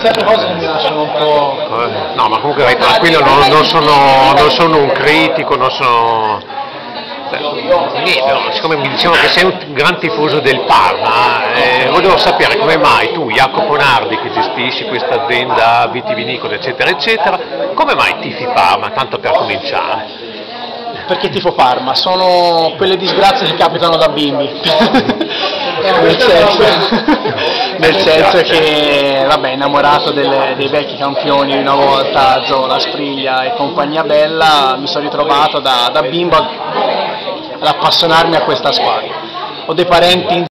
Certe cose mi lasciano un po'... Eh, No, ma comunque vai tranquillo, non, non sono, non sono un critico, non sono... Beh, niente, siccome mi dicevano che sei un gran tifoso del Parma, eh, volevo sapere come mai tu, Jacopo Nardi, che gestisci questa azienda vitivinicola, eccetera, eccetera, come mai tifi Parma, tanto per cominciare? Perché tifo Parma? Sono quelle disgrazie che capitano da bimbi. nel, senso, nel senso che, vabbè, innamorato delle- dei vecchi campioni una volta, Zola, Spriglia e compagnia bella, mi sono ritrovato da, da bimbo ad appassionarmi a questa squadra. Ho dei parenti in